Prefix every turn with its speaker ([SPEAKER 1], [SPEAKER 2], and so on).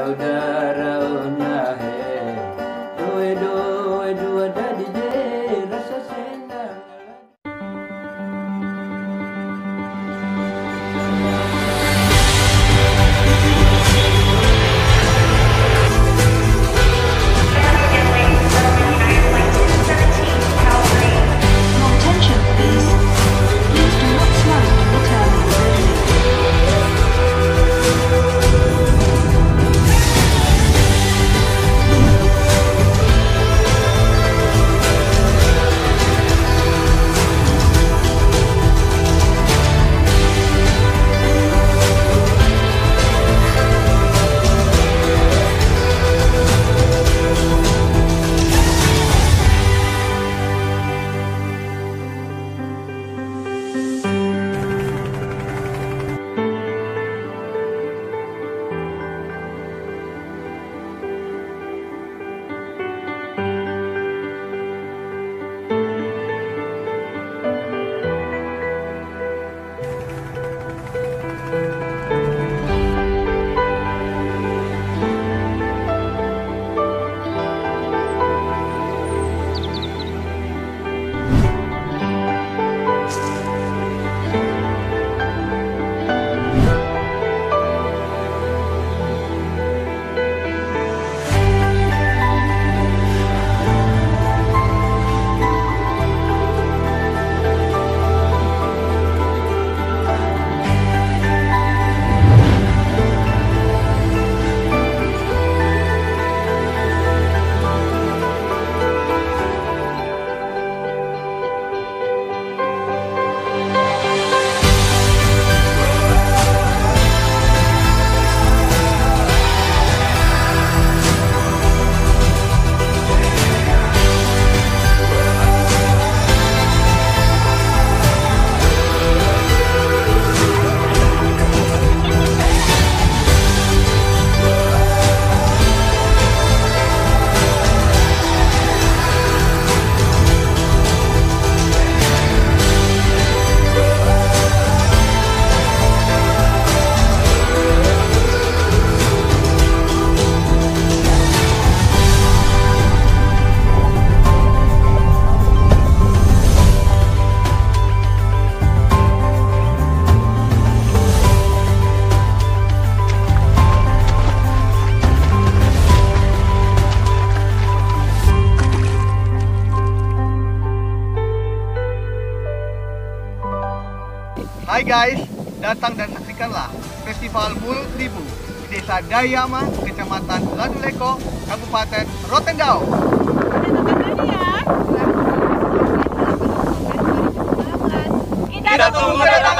[SPEAKER 1] Saudara
[SPEAKER 2] Hai guys, datang dan saksikanlah Festival Mulut Libu di Desa Dayama, Kecamatan Laduleko, Kabupaten Rotendao.
[SPEAKER 3] Kita tunggu ya.